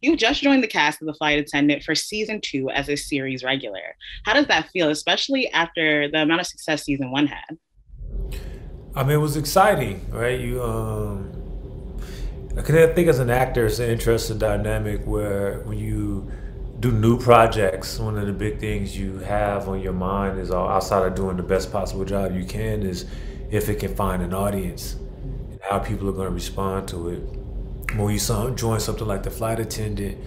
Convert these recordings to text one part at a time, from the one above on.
You just joined the cast of The Flight Attendant for season two as a series regular. How does that feel, especially after the amount of success season one had? I mean, it was exciting, right? You, um, I think as an actor, it's an interesting dynamic where when you do new projects, one of the big things you have on your mind is uh, outside of doing the best possible job you can is if it can find an audience and how people are going to respond to it when you join something like the flight attendant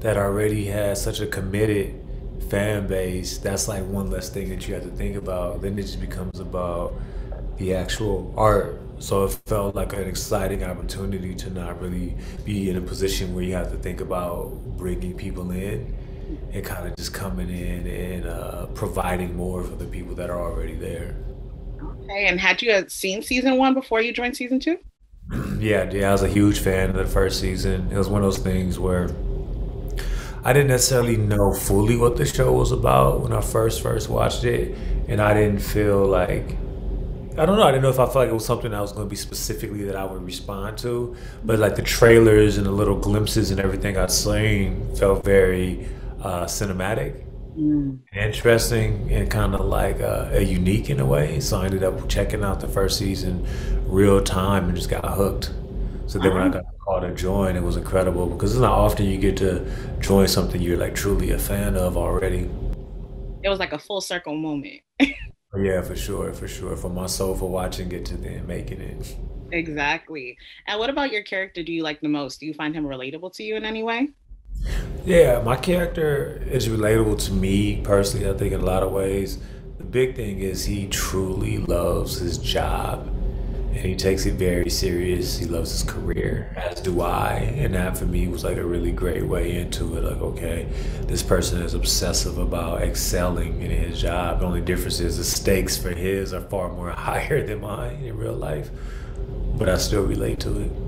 that already has such a committed fan base, that's like one less thing that you have to think about. Then it just becomes about the actual art. So it felt like an exciting opportunity to not really be in a position where you have to think about bringing people in and kind of just coming in and uh, providing more for the people that are already there. Okay, and had you seen season one before you joined season two? yeah, yeah, I was a huge fan of the first season. It was one of those things where I didn't necessarily know fully what the show was about when I first first watched it, and I didn't feel like I don't know. I didn't know if I felt like it was something that was going to be specifically that I would respond to, but like the trailers and the little glimpses and everything I'd seen felt very uh, cinematic. Mm. interesting and kind of like uh, a unique in a way. So I ended up checking out the first season real time and just got hooked. So then when I uh-huh. got called to join, it was incredible because it's not often you get to join something you're like truly a fan of already. It was like a full circle moment. yeah, for sure, for sure. For my soul for watching it to then making it. Exactly. And what about your character do you like the most? Do you find him relatable to you in any way? Yeah, my character is relatable to me personally, I think, in a lot of ways. The big thing is he truly loves his job and he takes it very serious. He loves his career, as do I. And that for me was like a really great way into it. Like, okay, this person is obsessive about excelling in his job. The only difference is the stakes for his are far more higher than mine in real life. But I still relate to it.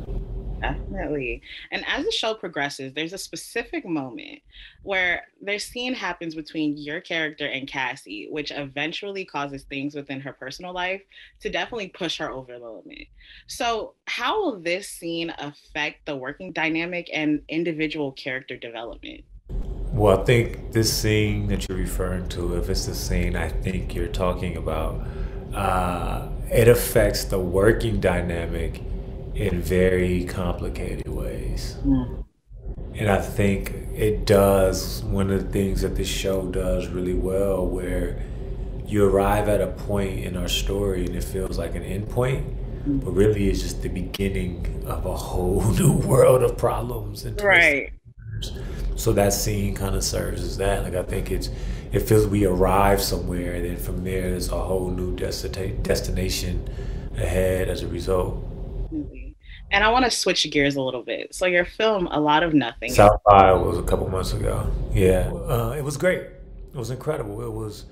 Definitely. And as the show progresses, there's a specific moment where their scene happens between your character and Cassie, which eventually causes things within her personal life to definitely push her over the limit. So, how will this scene affect the working dynamic and individual character development? Well, I think this scene that you're referring to, if it's the scene I think you're talking about, uh, it affects the working dynamic in very complicated ways. Mm. And I think it does one of the things that this show does really well, where you arrive at a point in our story and it feels like an end point, mm. but really it's just the beginning of a whole new world of problems and right. So that scene kind of serves as that. Like I think it's it feels we arrive somewhere, and then from there there's a whole new destination ahead as a result. And I want to switch gears a little bit. So your film, A Lot of Nothing. South by was a couple months ago. Yeah, uh, it was great. It was incredible. It was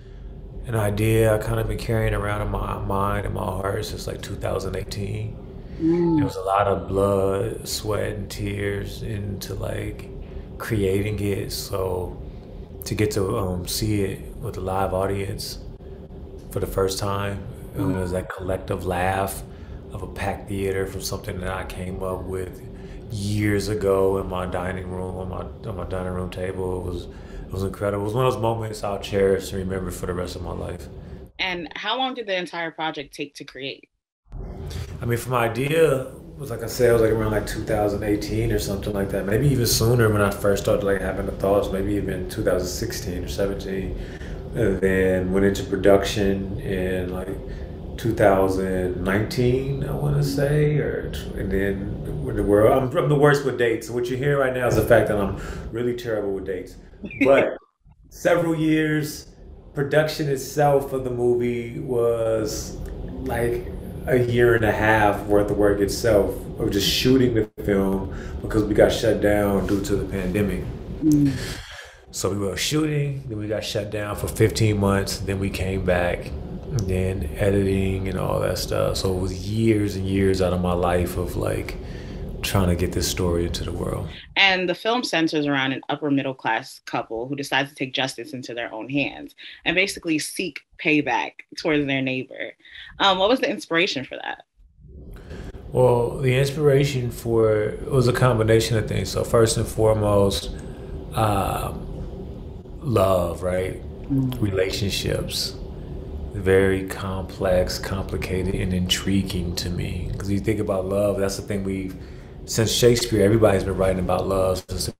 an idea I kind of been carrying around in my mind and my heart since like 2018. Mm. There was a lot of blood, sweat, and tears into like creating it. So to get to um, see it with a live audience for the first time, it was that collective laugh of a packed theater from something that I came up with years ago in my dining room on my on my dining room table. It was it was incredible. It was one of those moments I'll cherish and remember for the rest of my life. And how long did the entire project take to create? I mean, from idea was like I said, it was like around like 2018 or something like that. Maybe even sooner when I first started like having the thoughts. Maybe even 2016 or 17. And then went into production in like 2019, I want to say, or and then the world. I'm, I'm the worst with dates. What you hear right now is the fact that I'm really terrible with dates. But several years, production itself of the movie was like a year and a half worth of work itself of just shooting the film because we got shut down due to the pandemic. Mm. So we were shooting, then we got shut down for 15 months, then we came back then editing and all that stuff. So it was years and years out of my life of like trying to get this story into the world. And the film centers around an upper middle class couple who decides to take justice into their own hands and basically seek payback towards their neighbor. Um, what was the inspiration for that? Well, the inspiration for it was a combination of things. So first and foremost, uh, love, right? Mm. Relationships, very complex, complicated, and intriguing to me. Because you think about love, that's the thing we've since Shakespeare. Everybody's been writing about love since the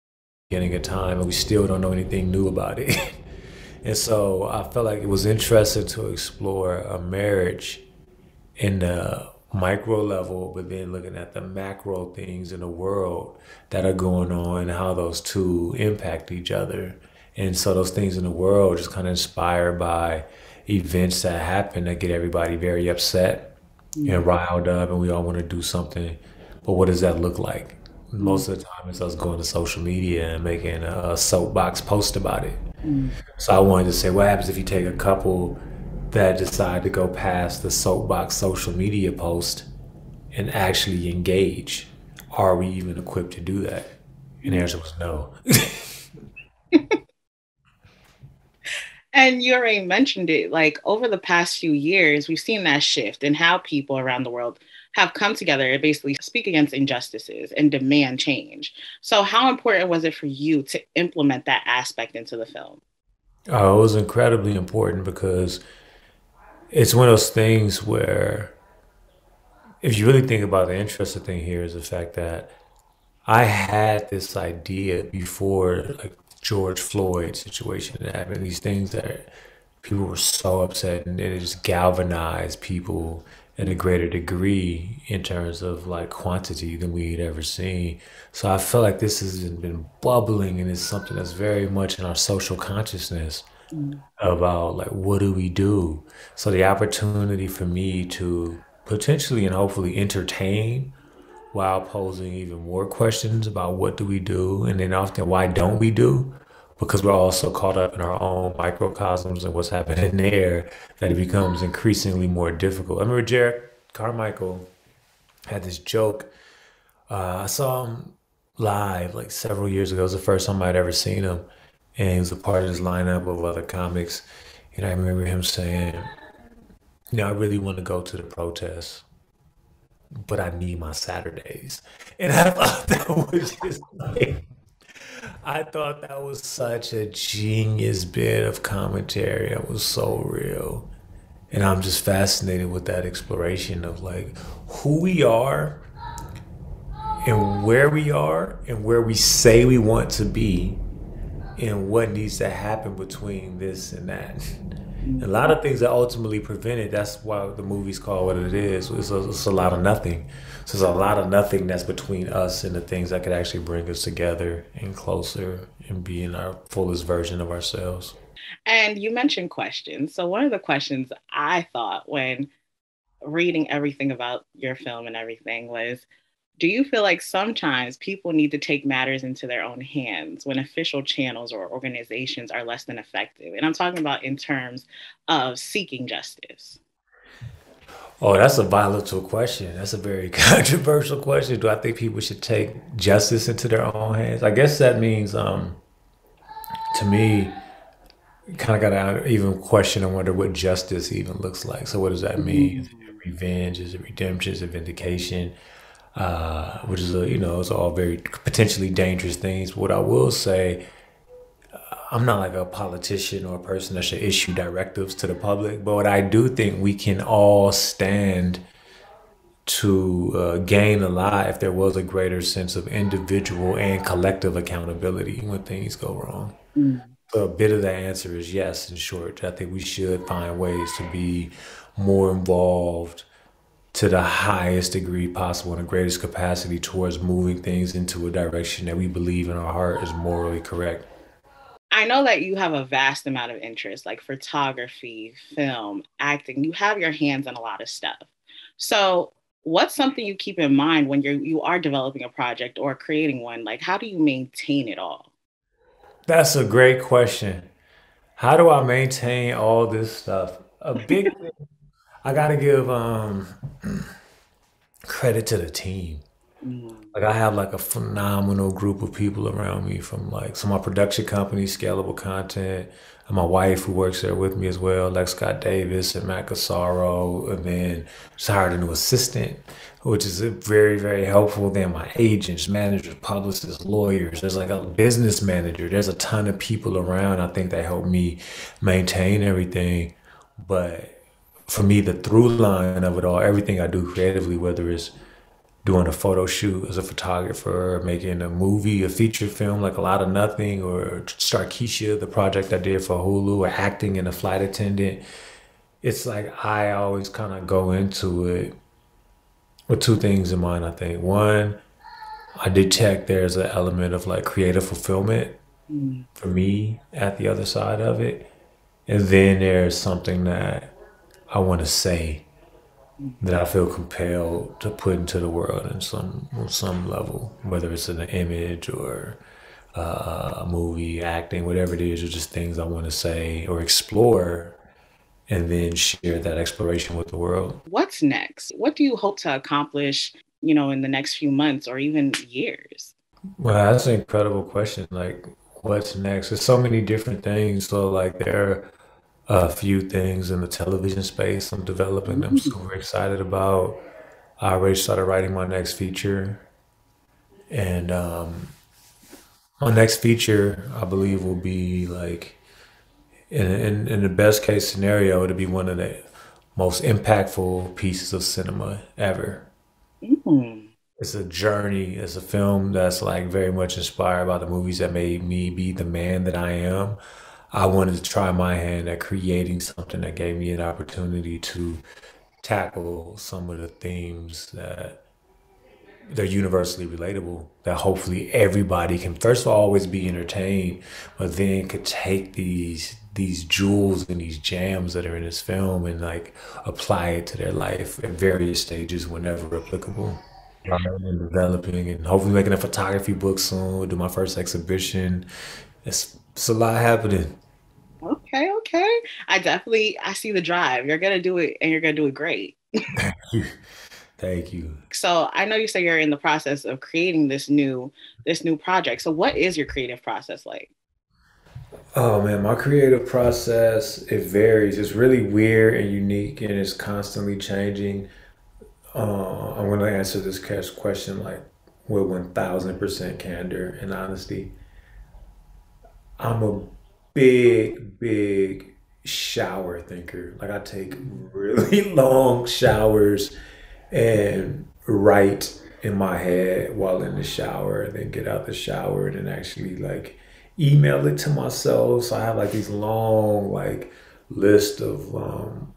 beginning of time, and we still don't know anything new about it. and so I felt like it was interesting to explore a marriage in the micro level, but then looking at the macro things in the world that are going on and how those two impact each other. And so those things in the world just kind of inspired by events that happen that get everybody very upset mm-hmm. and riled up, and we all want to do something. But what does that look like? Most of the time, it's us going to social media and making a soapbox post about it. Mm-hmm. So I wanted to say, what happens if you take a couple that decide to go past the soapbox social media post and actually engage? Are we even equipped to do that? And the answer was no. and you already mentioned it. Like over the past few years, we've seen that shift in how people around the world have come together and basically speak against injustices and demand change. So, how important was it for you to implement that aspect into the film? Oh, it was incredibly important because it's one of those things where if you really think about the interesting thing here is the fact that I had this idea before like George Floyd situation that happened, these things that people were so upset and it just galvanized people in a greater degree in terms of like quantity than we'd ever seen. So I feel like this has been bubbling and it's something that's very much in our social consciousness mm. about like what do we do so the opportunity for me to potentially and hopefully entertain while posing even more questions about what do we do and then often why don't we do because we're also caught up in our own microcosms and what's happening there that it becomes increasingly more difficult. I remember Jerrod Carmichael had this joke. Uh, I saw him live like several years ago. It was the first time I'd ever seen him and he was a part of this lineup of other comics. And I remember him saying, "You know, I really want to go to the protest, but I need my Saturdays." And I thought that was just like, I thought that was such a genius bit of commentary. It was so real. And I'm just fascinated with that exploration of like who we are and where we are and where we say we want to be and what needs to happen between this and that. A lot of things that ultimately prevent it. That's why the movie's called what it is. It's a, it's a lot of nothing. So there's a lot of nothing that's between us and the things that could actually bring us together and closer and be in our fullest version of ourselves. And you mentioned questions. So one of the questions I thought when reading everything about your film and everything was do you feel like sometimes people need to take matters into their own hands when official channels or organizations are less than effective? And I'm talking about in terms of seeking justice. Oh, that's a volatile question. That's a very controversial question. Do I think people should take justice into their own hands? I guess that means, um, to me, kind of got to even question and wonder what justice even looks like. So, what does that mean? Is it revenge? Is it redemption? Is it vindication? Uh, which is a, you know it's all very potentially dangerous things. What I will say, uh, I'm not like a politician or a person that should issue directives to the public, but what I do think we can all stand to uh, gain a lot if there was a greater sense of individual and collective accountability when things go wrong. Mm. So a bit of the answer is yes. In short, I think we should find ways to be more involved to the highest degree possible and the greatest capacity towards moving things into a direction that we believe in our heart is morally correct. I know that you have a vast amount of interest, like photography, film, acting. You have your hands on a lot of stuff. So, what's something you keep in mind when you're you are developing a project or creating one? Like, how do you maintain it all? That's a great question. How do I maintain all this stuff? A big I gotta give um, credit to the team. Mm. Like I have like a phenomenal group of people around me from like so my production company, Scalable Content, and my wife who works there with me as well, Lex Scott Davis and Matt Casaro, and then just hired a new assistant, which is very, very helpful. Then my agents, managers, publicists, lawyers, there's like a business manager. There's a ton of people around. I think that help me maintain everything. But for me, the through line of it all, everything I do creatively, whether it's doing a photo shoot as a photographer, making a movie, a feature film like A Lot of Nothing, or Starkeisha, the project I did for Hulu, or acting in a flight attendant. It's like I always kind of go into it with two things in mind, I think. One, I detect there's an element of like creative fulfillment mm. for me at the other side of it. And then there's something that I want to say that I feel compelled to put into the world in some on some level, whether it's an image or uh, a movie, acting, whatever it is, or just things I want to say or explore, and then share that exploration with the world. What's next? What do you hope to accomplish? You know, in the next few months or even years. Well, that's an incredible question. Like, what's next? There's so many different things. So, like, there a few things in the television space I'm developing. I'm super excited about. I already started writing my next feature, and um, my next feature I believe will be like in, in in the best case scenario it'll be one of the most impactful pieces of cinema ever. Mm-hmm. It's a journey. It's a film that's like very much inspired by the movies that made me be the man that I am. I wanted to try my hand at creating something that gave me an opportunity to tackle some of the themes that they're universally relatable that hopefully everybody can first of all always be entertained but then could take these these jewels and these jams that are in this film and like apply it to their life at various stages whenever applicable. And developing and hopefully making a photography book soon do my first exhibition. It's it's a lot happening. Okay, okay. I definitely I see the drive. You're gonna do it and you're gonna do it great. Thank you. Thank you. So I know you say you're in the process of creating this new this new project. So what is your creative process like? Oh man, my creative process it varies. It's really weird and unique, and it's constantly changing. Uh, I'm going to answer this question like with one thousand percent candor and honesty. I'm a big, big shower thinker. Like I take really long showers and write in my head while in the shower and then get out the shower and actually like email it to myself. So I have like these long like list of um,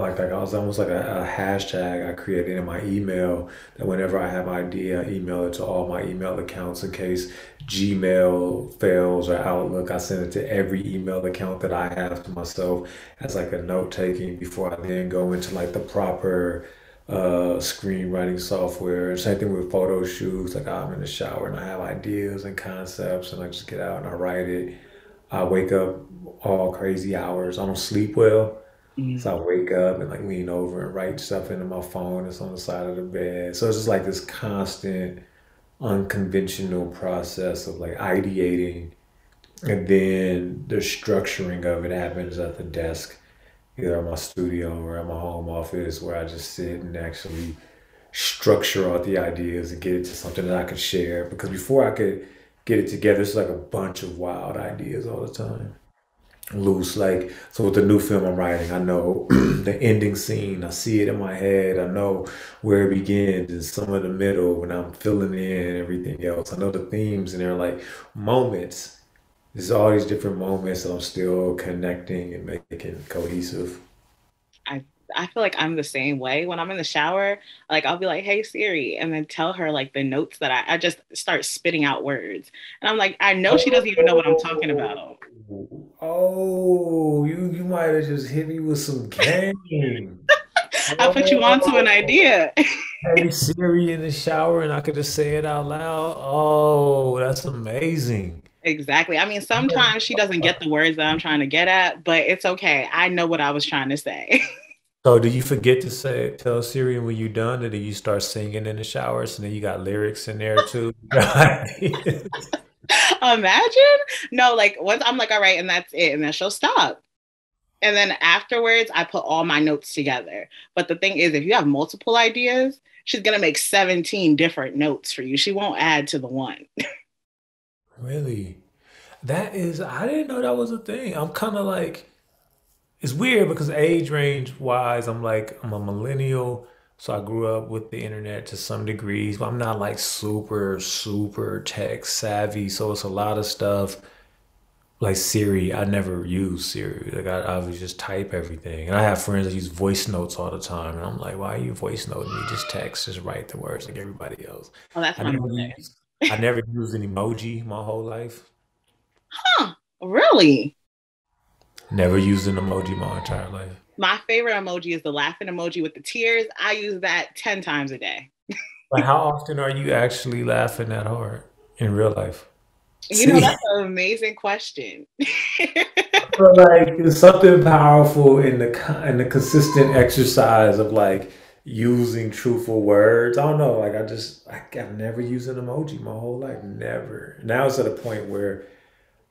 like like I was almost like a, a, hashtag I created in my email that whenever I have an idea, I email it to all my email accounts in case Gmail fails or Outlook. I send it to every email account that I have to myself as like a note taking before I then go into like the proper uh screenwriting software. Same thing with photo shoots. Like I'm in the shower and I have ideas and concepts and I just get out and I write it. I wake up all crazy hours. I don't sleep well Mm-hmm. So I wake up and like lean over and write stuff into my phone that's on the side of the bed. So it's just like this constant, unconventional process of like ideating. And then the structuring of it happens at the desk, either at my studio or at my home office, where I just sit and actually structure out the ideas and get it to something that I could share. Because before I could get it together, it's like a bunch of wild ideas all the time loose. Like, so with the new film I'm writing, I know the ending scene, I see it in my head, I know where it begins and some of the middle when I'm filling in everything else. I know the themes and they're like moments. There's all these different moments that I'm still connecting and making cohesive. I I feel like I'm the same way. When I'm in the shower, like I'll be like, hey Siri, and then tell her like the notes that I, I just start spitting out words. And I'm like, I know she doesn't even know what I'm talking about. Oh. Oh, you you might have just hit me with some game. I put you onto an oh. idea. hey Siri in the shower, and I could just say it out loud. Oh, that's amazing. Exactly. I mean, sometimes she doesn't get the words that I'm trying to get at, but it's okay. I know what I was trying to say. So do you forget to say tell Siri when you're done, or do you start singing in the showers and then you got lyrics in there too? Imagine? No, like once I'm like, all right, and that's it. And then she'll stop. And then afterwards, I put all my notes together. But the thing is, if you have multiple ideas, she's going to make 17 different notes for you. She won't add to the one. Really? That is, I didn't know that was a thing. I'm kind of like, it's weird because age range wise, I'm like, I'm a millennial. So I grew up with the internet to some degrees, but I'm not like super, super tech savvy. So it's a lot of stuff like Siri. I never use Siri. Like I, I would just type everything. And I have friends that use voice notes all the time. And I'm like, why are you voice noting me? Just text, just write the words like everybody else. Oh, that's I never I never used an emoji my whole life. Huh, really? Never used an emoji my entire life. My favorite emoji is the laughing emoji with the tears. I use that 10 times a day. But how often are you actually laughing that hard in real life? You know, that's an amazing question. Like there's something powerful in the in the consistent exercise of like using truthful words. I don't know, like I just I, I've never used an emoji my whole life, never. Now it's at a point where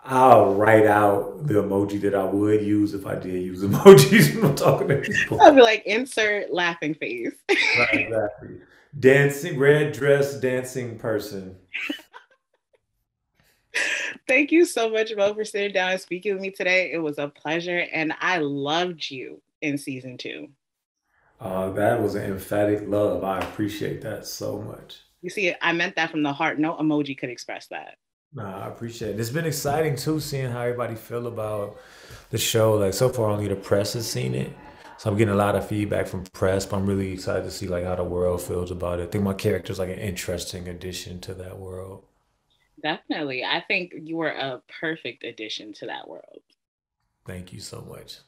I'll write out the emoji that I would use if I did use emojis when I'm talking to people. I'll be like, insert laughing face. Right, exactly. Dancing, red dress, dancing person. Thank you so much, Mo, for sitting down and speaking with me today. It was a pleasure, and I loved you in season two. Uh, that was an emphatic love. I appreciate that so much. You see, I meant that from the heart. No emoji could express that. Nah, I appreciate it. It's been exciting too, seeing how everybody feel about the show. Like so far, only the press has seen it, so I'm getting a lot of feedback from press. But I'm really excited to see like how the world feels about it. I think my character's like an interesting addition to that world. Definitely. I think you were a perfect addition to that world. Thank you so much.